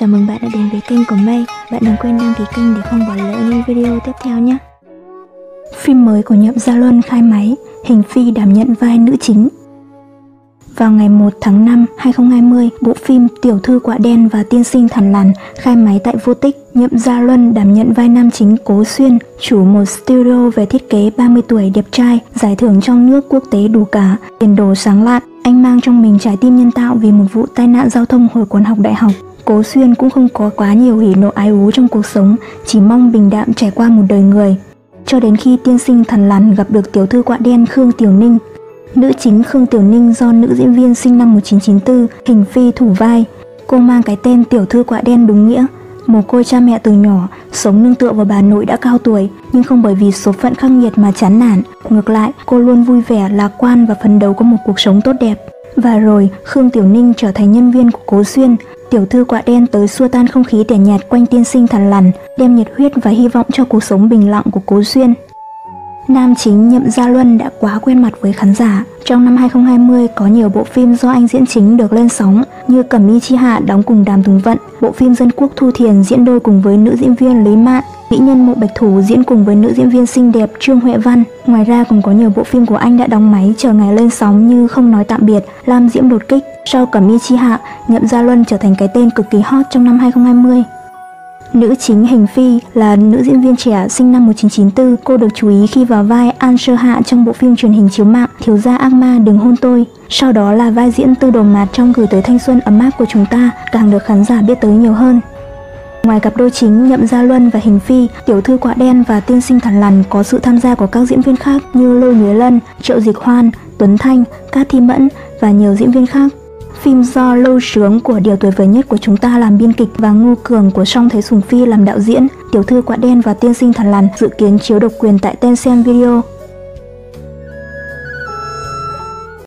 Chào mừng bạn đã đến với kênh của May. Bạn đừng quên đăng ký kênh để không bỏ lỡ những video tiếp theo nhé. Phim mới của Nhậm Gia Luân khai máy, Hình Phi đảm nhận vai nữ chính. Vào ngày 1 tháng 5, 2020, bộ phim Tiểu thư quả đen và tiên sinh thần lằn khai máy tại Vô Tích. Nhậm Gia Luân đảm nhận vai nam chính Cố Xuyên, chủ một studio về thiết kế 30 tuổi đẹp trai, giải thưởng trong nước quốc tế đủ cả, tiền đồ sáng lạn. Anh mang trong mình trái tim nhân tạo vì một vụ tai nạn giao thông hồi còn học đại học. Cố Xuyên cũng không có quá nhiều hỉ nộ ái ú trong cuộc sống, chỉ mong bình đạm trải qua một đời người. Cho đến khi tiên sinh thần lằn gặp được tiểu thư quạ đen Khương Tiểu Ninh, Nữ chính Khương Tiểu Ninh do nữ diễn viên sinh năm 1994, Hình Phi thủ vai. Cô mang cái tên tiểu thư quạ đen đúng nghĩa. Mồ côi cha mẹ từ nhỏ, sống nương tựa vào bà nội đã cao tuổi, nhưng không bởi vì số phận khắc nghiệt mà chán nản. Ngược lại, cô luôn vui vẻ, lạc quan và phấn đấu có một cuộc sống tốt đẹp. Và rồi, Khương Tiểu Ninh trở thành nhân viên của Cố Xuyên, Tiểu thư quạ đen tới xua tan không khí tẻ nhạt quanh tiên sinh thần lằn, đem nhiệt huyết và hy vọng cho cuộc sống bình lặng của Cố Xuyên. Nam chính Nhậm Gia Luân đã quá quen mặt với khán giả. Trong năm 2020 có nhiều bộ phim do anh diễn chính được lên sóng như Cẩm Y Chi Hạ đóng cùng Đàm Tùng Vận, bộ phim Dân Quốc Thu Thiền diễn đôi cùng với nữ diễn viên Lý Mạn, Mỹ nhân Mộ Bạch Thủ diễn cùng với nữ diễn viên xinh đẹp Trương Huệ Văn. Ngoài ra còn có nhiều bộ phim của anh đã đóng máy chờ ngày lên sóng như Không Nói Tạm Biệt, Lam Diễm Đột Kích. Sau Cẩm Y Chi Hạ, Nhậm Gia Luân trở thành cái tên cực kỳ hot trong năm 2020. Nữ chính Hình Phi là nữ diễn viên trẻ sinh năm 1994. Cô được chú ý khi vào vai An Sơ Hạ trong bộ phim truyền hình chiếu mạng Thiếu gia ác ma đừng hôn tôi. Sau đó là vai diễn Tư Đồ Mạt trong Gửi tới thanh xuân ấm áp của chúng ta càng được khán giả biết tới nhiều hơn. Ngoài cặp đôi chính Nhậm Gia Luân và Hình Phi, Tiểu thư Quạ Đen và Tiên sinh thần Lằn có sự tham gia của các diễn viên khác như Lô Nhuế Lân, Triệu Dịch Hoan, Tuấn Thanh, Cát Thi Mẫn và nhiều diễn viên khác. Phim do Lâu Sướng của Điều Tuyệt Vời Nhất của chúng ta làm biên kịch và Ngô Cường của Song Thế Sùng Phi làm đạo diễn. Tiểu thư Quạ Đen và Tiên sinh Thần Lằn dự kiến chiếu độc quyền tại Tencent Video.